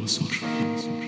我送吃，给我送